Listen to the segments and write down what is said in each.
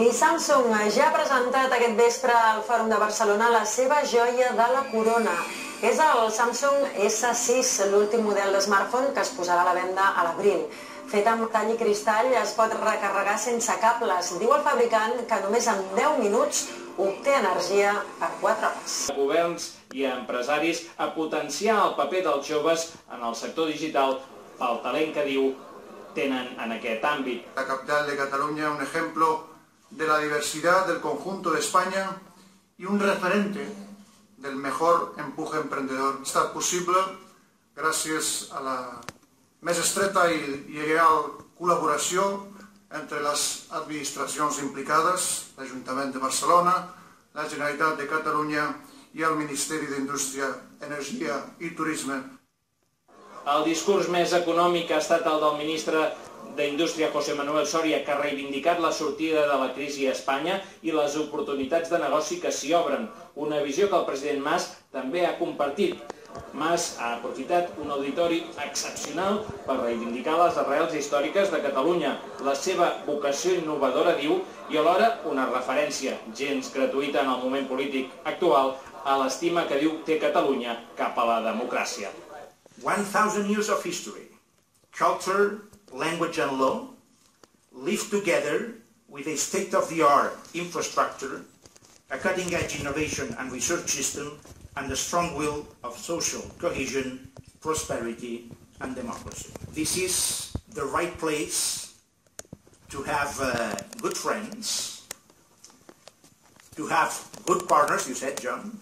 I Samsung ja ha presentat aquest vespre al Fòrum de Barcelona la seva joia de la corona. És el Samsung S6, l'últim model de smartphone que es posarà a la venda a l'abril. Fet amb tall i cristall es pot recarregar sense cables. Diu el fabricant que només en 10 minuts obté energia per 4 hores. Governs i empresaris a potenciar el paper dels joves en el sector digital pel talent que diu tenen en aquest àmbit. La capital de Catalunya, un ejemplo de la diversidad del conjunto de España y un referente del mejor empuje emprendedor. Está posible gràcies a la més estreta i, ideal col·laboració entre les administracions implicades, l'Ajuntament de Barcelona, la Generalitat de Catalunya i el Ministeri d'Indústria, Energia i Turisme. El discurs més econòmic ha estat el del ministre d'Indústria José Manuel Soria, que ha reivindicat la sortida de la crisi a Espanya i les oportunitats de negoci que s'hi obren, una visió que el president Mas també ha compartit. Mas ha aprofitat un auditori excepcional per reivindicar les arrels històriques de Catalunya, la seva vocació innovadora, diu, i alhora una referència gens gratuïta en el moment polític actual a l'estima que diu té Catalunya cap a la democràcia. 1,000 years of history, culture, language and law live together with a state-of-the-art infrastructure, a cutting-edge innovation and research system, and the strong will of social cohesion, prosperity, and democracy. This is the right place to have uh, good friends, to have good partners, you said, John,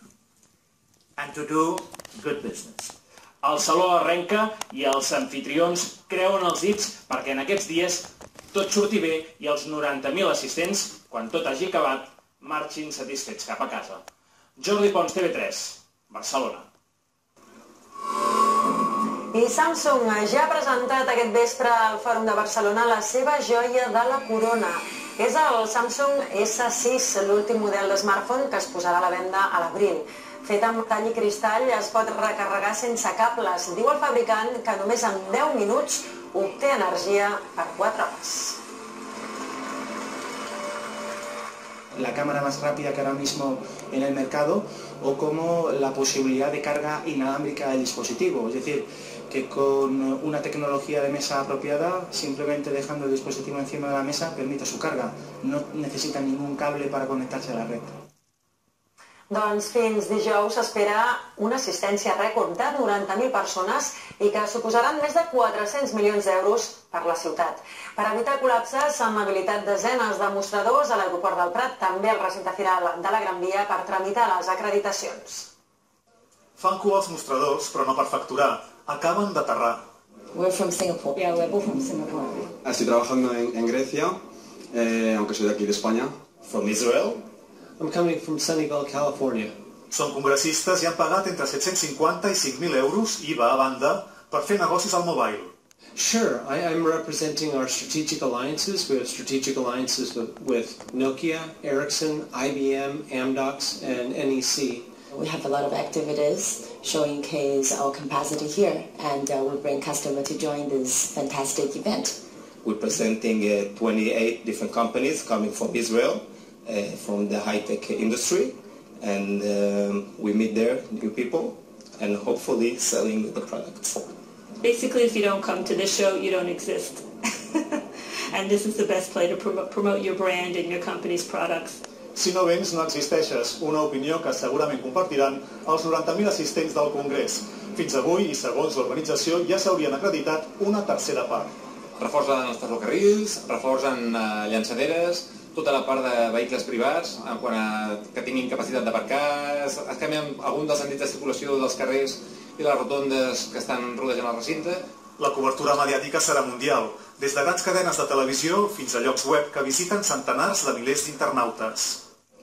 and to do good business. El saló arrenca i els anfitrions creuen els dits perquè en aquests dies tot surti bé i els 90.000 assistents, quan tot hagi acabat, marxin satisfets cap a casa. Jordi Pons, TV3, Barcelona. I Samsung ja ha presentat aquest vespre al Fòrum de Barcelona la seva joia de la corona. És el Samsung S6, l'últim model de smartphone que es posarà a la venda a l'abril. Fet amb tall i cristall es pot recarregar sense cables. Diu el fabricant que només en 10 minuts obté energia per 4 hores. La cámara más rápida que ahora mismo en el mercado o como la posibilidad de carga inalámbrica del dispositivo. Es decir, que con una tecnología de mesa apropiada, simplemente dejando el dispositivo encima de la mesa, permite su carga. No necesita ningún cable para conectarse a la red. Doncs fins dijous s'espera una assistència rècord de 90.000 persones i que suposaran més de 400 milions d'euros per la ciutat. Per evitar col·lapses, s'han habilitat desenes de mostradors a l'aeroport del Prat, també al recinte firal de la Gran Via, per tramitar les acreditacions. Fan cua els mostradors, però no per facturar. Acaben d'aterrar. We're from Singapore. Yeah, we're both from Singapore. Estoy trabajando en, en Grecia, eh, aunque soy de aquí de España. From Israel? I'm coming from Sunnyvale, California. Són congressistes i han pagat entre 750 i 5.000 euros, IVA a banda, per fer negocis al mobile. Sure, I, I'm representing our strategic alliances. We have strategic alliances with, with Nokia, Ericsson, IBM, Amdocs, and NEC. We have a lot of activities showing case our capacity here, and uh, we bring customer to join this fantastic event. We're presenting uh, 28 different companies coming from Israel, from the high-tech industry, and um, we meet there new people, and hopefully selling the products. Basically, if you don't come to this show, you don't exist. and this is the best place to promote, promote your brand and your company's products. Si no vens, no existeixes, una opinió que segurament compartiran els 90.000 assistents del Congrés. Fins avui, i segons l'organització, ja s'haurien acreditat una tercera part. Reforcen els ferrocarrils, reforcen eh, llançaderes, tota la part de vehicles privats, eh, quan a, que tinguin capacitat d'aparcar, es, es canvien algun dels sentits de circulació dels carrers i les rotondes que estan rodejant el recinte. La cobertura mediàtica serà mundial, des de grans cadenes de televisió fins a llocs web que visiten centenars de milers d'internautes.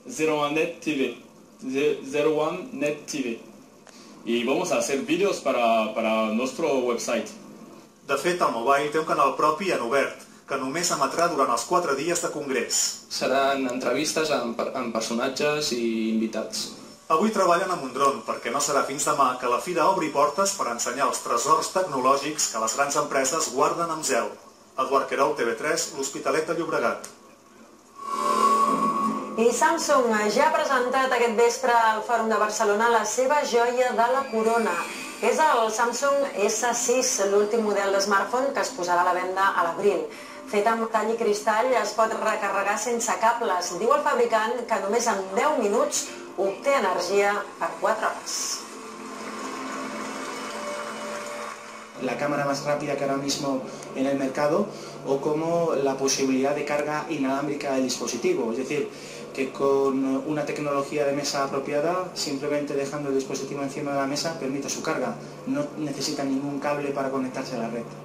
01net TV. 01net TV. Y vamos a hacer vídeos para, para nuestro website. De fet, el Mobile té un canal propi en obert, que només emetrà durant els 4 dies de congrés. Seran entrevistes amb, amb personatges i invitats. Avui treballen a Mondron perquè no serà fins demà que la fira obri portes per ensenyar els tresors tecnològics que les grans empreses guarden amb zel. Eduard Querol, TV3, l'Hospitalet de Llobregat. I Samsung ja ha presentat aquest vespre al Fòrum de Barcelona la seva joia de la corona. És el Samsung S6, l'últim model de smartphone que es posarà a la venda a l'abril. Fet amb tall i cristall, es pot recarregar sense cables. Diu el fabricant que només en 10 minuts obté energia per 4 hores. la cámara más rápida que ahora mismo en el mercado o como la posibilidad de carga inalámbrica del dispositivo. Es decir, que con una tecnología de mesa apropiada, simplemente dejando el dispositivo encima de la mesa, permite su carga. No necesita ningún cable para conectarse a la red.